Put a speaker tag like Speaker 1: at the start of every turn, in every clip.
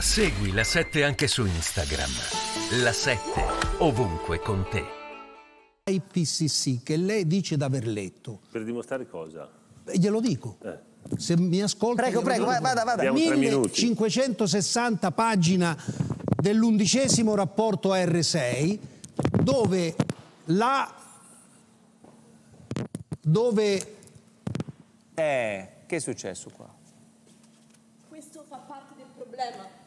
Speaker 1: Segui la 7 anche su Instagram. La 7 ovunque con te.
Speaker 2: IPCC che lei dice di aver letto.
Speaker 3: Per dimostrare cosa?
Speaker 2: E glielo dico. Se mi ascolta...
Speaker 4: Prego, prego,
Speaker 2: dico.
Speaker 4: vada, vada.
Speaker 3: Abbiamo tre minuti.
Speaker 2: 1560 pagine dell'undicesimo rapporto AR6 dove la... dove
Speaker 4: Eh, che è successo qua?
Speaker 5: Questo fa parte del problema.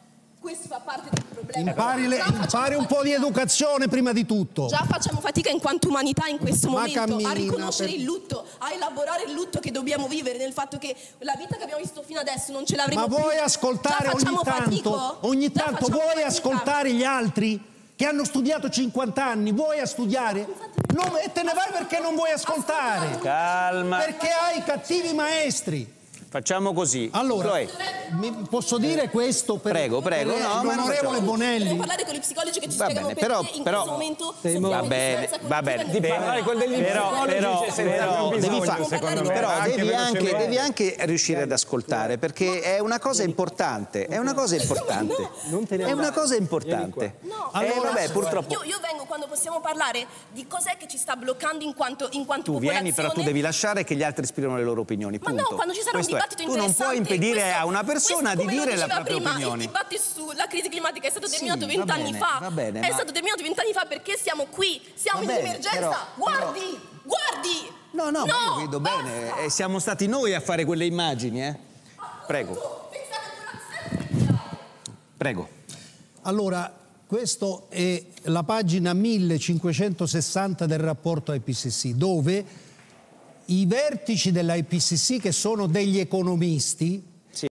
Speaker 5: Questo fa parte del problema.
Speaker 2: impari, le- impari un po' di educazione prima di tutto.
Speaker 5: Già facciamo fatica in quanto umanità in questo
Speaker 2: Ma
Speaker 5: momento a
Speaker 2: cammina
Speaker 5: riconoscere
Speaker 2: per-
Speaker 5: il lutto, a elaborare il lutto che dobbiamo vivere nel fatto che la vita che abbiamo visto fino adesso non ce l'avremo
Speaker 2: Ma
Speaker 5: più.
Speaker 2: vuoi
Speaker 5: Già
Speaker 2: ascoltare ogni
Speaker 5: facciamo
Speaker 2: tanto,
Speaker 5: fatico?
Speaker 2: ogni tanto vuoi
Speaker 5: fatica?
Speaker 2: ascoltare gli altri che hanno studiato 50 anni, vuoi a studiare? Non- e te ne vai perché non vuoi ascoltare,
Speaker 4: Calma.
Speaker 2: perché hai cattivi maestri.
Speaker 4: Facciamo così.
Speaker 2: Allora,
Speaker 4: Chloe,
Speaker 2: mi- posso dire questo per,
Speaker 4: Prego, prego,
Speaker 2: per
Speaker 4: no, ma non
Speaker 2: l'onorevole Bonelli?
Speaker 5: parlare con gli psicologi che ci
Speaker 4: Va
Speaker 5: spiegano
Speaker 4: bene,
Speaker 5: perché
Speaker 4: però-
Speaker 5: in
Speaker 4: però-
Speaker 5: questo momento
Speaker 4: Va bene, va bene. Devi parlare
Speaker 6: con degli
Speaker 4: però,
Speaker 6: psicologi
Speaker 4: però,
Speaker 6: senza
Speaker 4: però, devi, fa-
Speaker 6: secondo me,
Speaker 4: però
Speaker 6: anche
Speaker 4: devi, anche, devi anche riuscire ad ascoltare perché è una cosa importante. È una cosa importante. È una cosa importante.
Speaker 5: No,
Speaker 4: Eh,
Speaker 5: allora,
Speaker 4: vabbè, purtroppo.
Speaker 5: Io, io vengo quando possiamo parlare di cos'è che ci sta bloccando in quanto, in quanto
Speaker 4: Tu vieni, però tu devi lasciare che gli altri esprimano le loro opinioni.
Speaker 5: Ma
Speaker 4: punto.
Speaker 5: no, quando ci sarà
Speaker 4: Questo
Speaker 5: un
Speaker 4: è.
Speaker 5: dibattito
Speaker 4: Tu non
Speaker 5: interessante...
Speaker 4: puoi impedire a una persona
Speaker 5: questo,
Speaker 4: di dire la
Speaker 5: diceva
Speaker 4: propria
Speaker 5: prima,
Speaker 4: opinione.
Speaker 5: Il dibattito sulla crisi climatica è stato
Speaker 4: Sì,
Speaker 5: terminato
Speaker 4: va
Speaker 5: vent'anni
Speaker 4: bene,
Speaker 5: fa.
Speaker 4: va bene,
Speaker 5: è
Speaker 4: ma-
Speaker 5: stato terminato vent'anni fa perché siamo qui, siamo
Speaker 4: Va
Speaker 5: in
Speaker 4: bene,
Speaker 5: emergenza.
Speaker 4: però-
Speaker 5: guardi, guardi.
Speaker 4: No, no, ma io vedo
Speaker 5: basta.
Speaker 4: bene. eh, siamo stati noi a fare quelle immagini, eh. Prego,
Speaker 5: al sempre.
Speaker 4: prego.
Speaker 2: Allora, questa è la pagina 1560 del rapporto IPCC, dove i vertici dell'IPCC, che sono degli economisti,